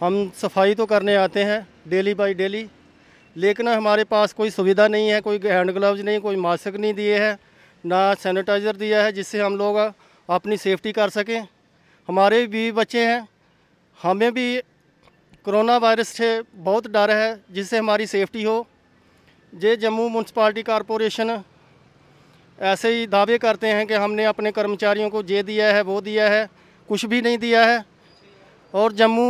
हम सफ़ाई तो करने आते हैं डेली बाई डेली लेकिन हमारे पास कोई सुविधा नहीं है, कोई हैंड ग्लव्स नहीं, कोई मास्क नहीं दिए हैं, ना सैनिटाइज़र दिया है जिससे हम लोग अपनी सेफ्टी कर सकें। हमारे भी बच्चे हैं, हमें भी कोरोना वायरस से बहुत डर है जिससे हमारी सेफ्टी हो। ये जम्मू म्यूनसिपाल्टी कॉरपोरेशन ऐसे ही दावे करते हैं कि हमने अपने कर्मचारियों को ये दिया है, वो दिया है, कुछ भी नहीं दिया है। और जम्मू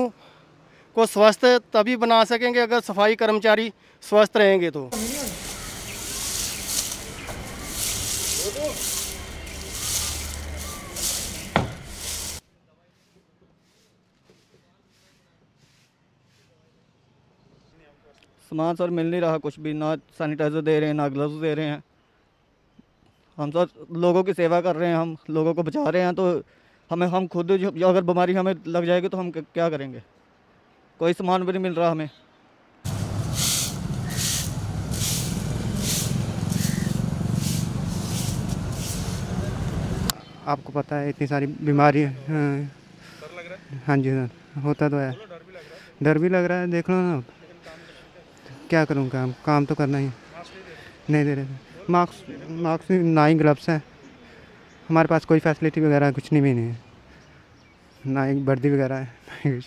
को स्वस्थ तभी बना सकेंगे अगर सफ़ाई कर्मचारी स्वस्थ रहेंगे तो। सामान सर मिल नहीं रहा कुछ भी, ना सैनिटाइज़र दे रहे हैं, ना ग्लव्स दे रहे हैं। हम सर लोगों की सेवा कर रहे हैं, हम लोगों को बचा रहे हैं तो हमें, हम खुद जो अगर बीमारी हमें लग जाएगी तो हम क्या करेंगे? कोई सामान भी नहीं मिल रहा हमें। आपको पता है, इतनी सारी बीमारी हाँ। हाँ जी सर होता तो है। डर भी लग रहा है, देख लो ना क्या करूँ काम? काम तो करना ही नहीं दे रहे मास्क मास्क ना ही ग्लव्स है। हमारे पास कोई फैसिलिटी वगैरह कुछ नहीं, भी नहीं है। ना ही वर्दी वगैरह है